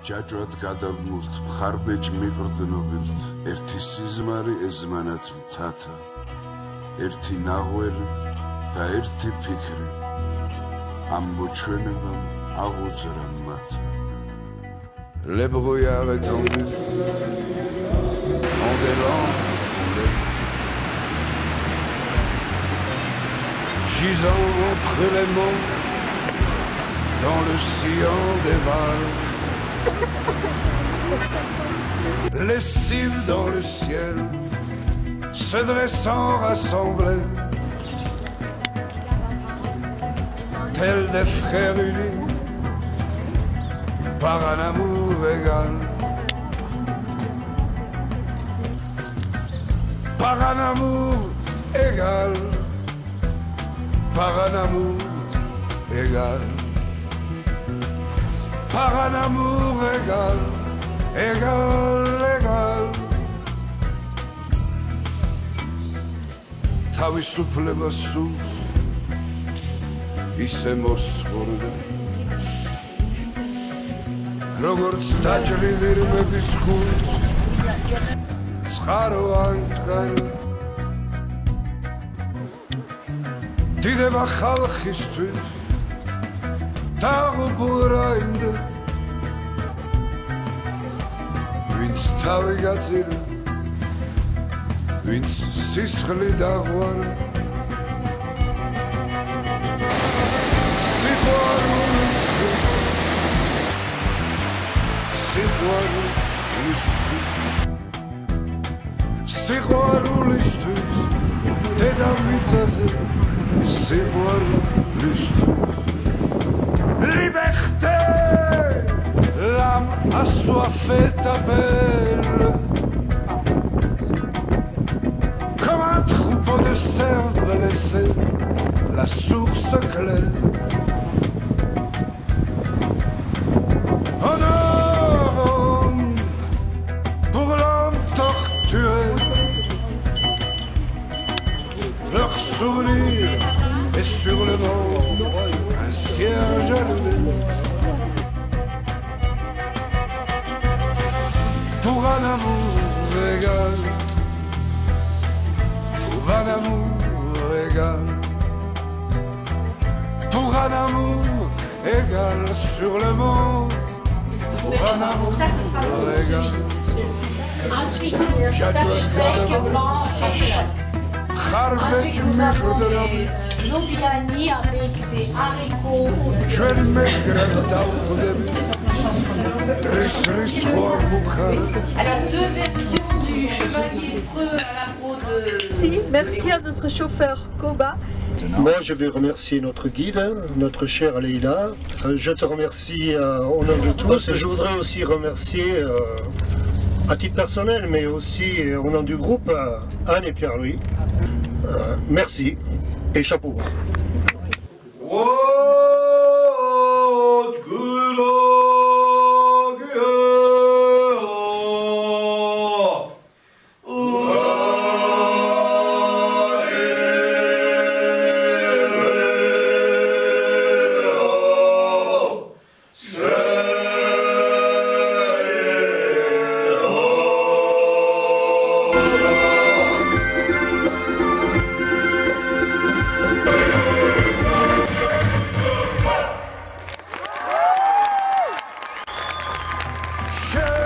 ჯაჭვად გადავმულთ მხარბეჭ მიყრდნობილთ ერთი სიზმარი ეზმანათ მთათა. ერთი ნაღველი და ერთი ფიქრი. ამ მოჩვენებამ აღუძრა მათ. Les brouillards étendus ont des lampes foulées Gisant entre les monts dans le sillon des valles Les cimes dans le ciel se dressant rassemblés, tels des frères unis par un amour égal. Par un amour égal, par un amour égal, par un amour égal, égal, égal. თავისუფლება სულს ისე მოსხურდა როგორც დაჭრილი რმების გულს წყარო ანკარა დიდება ხალხისთვის დაღუპულ რაინდა ვინც თავი გაწირა ვინც სისხლი დაღვარა. სიყვარულის სიყვარულის სიყვარულისთვის დედამიწაზე სიყვარულისთვის soit fait appel. Comme un troupeau de cerfs blessés, la source claire. souvenir et sur le bord un siège allumé. Pour un amour égal, pour un amour égal, pour un amour égal sur le monde, pour un amour égal. Ensuite, ça c'est sec, blanc, Ensuite, nous avons des Lobiani avec des haricots aussi. ჩვენ მეგრად დავხვდები Alors, deux versions du chevalier de... Merci, merci à notre chauffeur Koba. Moi, je vais remercier notre guide, notre chère Leïla. Euh, je te remercie euh, au nom de tous. Je voudrais aussi remercier, euh, à titre personnel, mais aussi euh, au nom du groupe, Anne et Pierre-Louis. merci et chapeau. Sure.